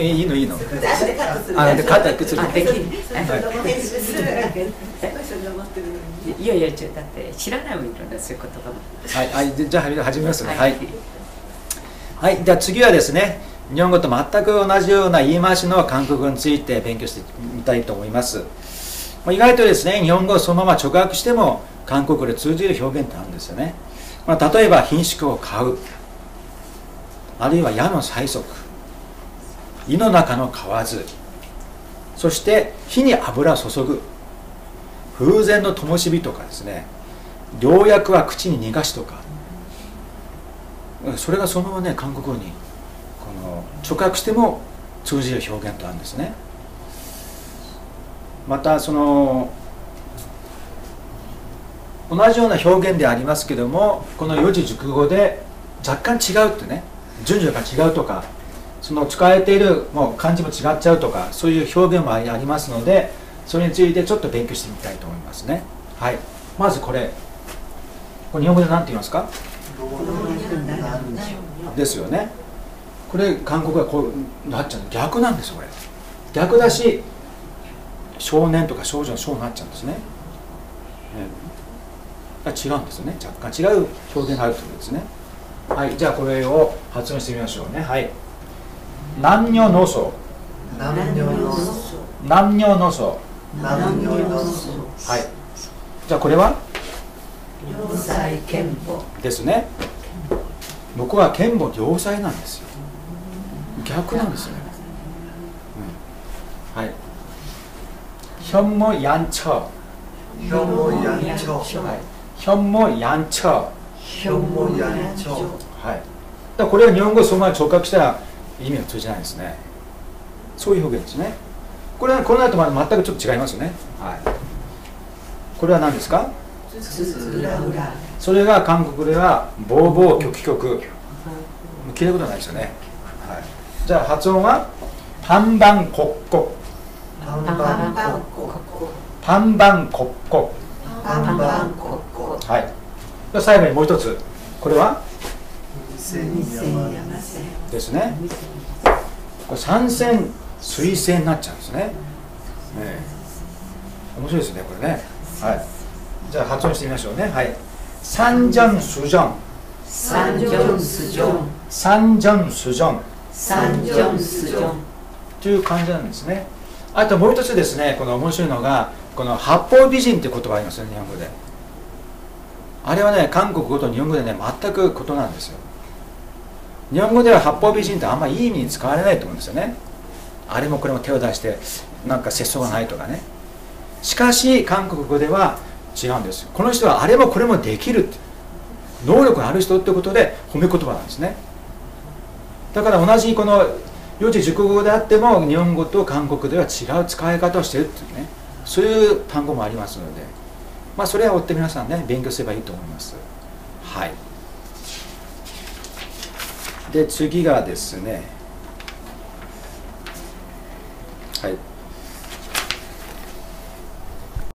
いいのいいの。あでカットする。あできる。い。やいやちょだって知らないもんいろんなそういう言葉も。はい、はい、じゃあ始めますね。ははいい、はい、じゃあ次はですね日本語と全く同じような言い回しの韓国語について勉強してみたいと思います、まあ、意外とですね日本語をそのまま直訳しても韓国語で通じる表現ってあるんですよね、まあ、例えば品種を買う。あるいは矢の催促胃の中の蛙。そして火に油を注ぐ。風前の灯火とかですね。良薬は口に逃がしとか。それがそのままね韓国語にこの直訳しても通じる表現とあるんですね。またその同じような表現でありますけどもこの四字熟語で若干違うってね順序が違うとかその使われているもう漢字も違っちゃうとかそういう表現もありますのでそれについてちょっと勉強してみたいと思いますね。はい。まずこれ。これ日本語で何て言いますか？ですよ。ね。これ韓国はこうなっちゃう。逆なんですよこれ。逆だし少年とか少女の少になっちゃうんですね、えー、違うんですよね。若干違う表現があるということですね。はい。じゃあこれを発音してみましょうね。はい男女のそ男女の男女のそ男女のはいじゃあこれは良妻憲法ですね僕は剣母良妻なんですよ逆なんですよね、うん、はい현모양처 현모양처 はい현모양처 현모양처 はいだからこれは日本語そのまま直訳したら 意味が通じないですね。そういう表現ですね。これはこの後まで全くちょっと違いますよね。はい。これは何ですか？それが韓国ではボーボー曲曲聞いたことないですよね、はい、じゃあ発音はパンバンコッコパンパパンンパンコパンバンコッコパンパンココはい最後にもう一つこれはですね。三線推星になっちゃうんですね。ね面白いですねこれね。はい。じゃあ発音してみましょうね。はい。サンジャンスジョンサンジャンスジョンサンジャンスジョンサンジャンスジョンという感じなんですね。あともう一つですねこの面白いのがこの八方美人って言葉ありますよね日本語で。あれはね韓国語と日本語でね全く異なんですよ。日本語では八方美人ってあんまいい意味に使われないと思うんですよね。あれもこれも手を出してなんか節操がないとかね。しかし韓国語では違うんですこの人はあれもこれもできる能力のある人ってことで褒め言葉なんですね。だから同じこの幼児熟語であっても日本語と韓国では違う使い方をしてるっていうね。そういう単語もありますので。まあそれは追って皆さんね勉強すればいいと思います。はい。で次がですね